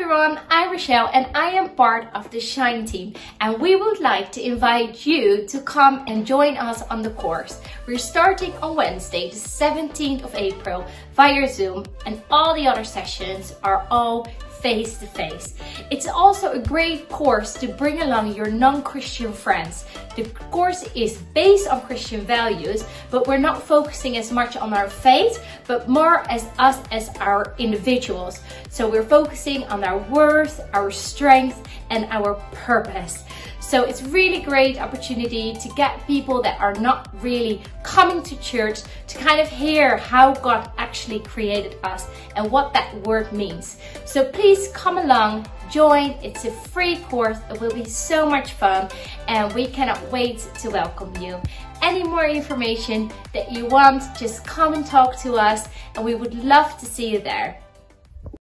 everyone, I'm Rochelle and I am part of the Shine team and we would like to invite you to come and join us on the course. We're starting on Wednesday, the 17th of April via Zoom and all the other sessions are all face to face. It's also a great course to bring along your non-Christian friends. The course is based on Christian values, but we're not focusing as much on our faith, but more as us as our individuals. So we're focusing on our worth, our strength, and our purpose. So it's really great opportunity to get people that are not really coming to church to kind of hear how God actually created us and what that word means. So please come along, join. It's a free course. It will be so much fun and we cannot wait to welcome you. Any more information that you want, just come and talk to us and we would love to see you there.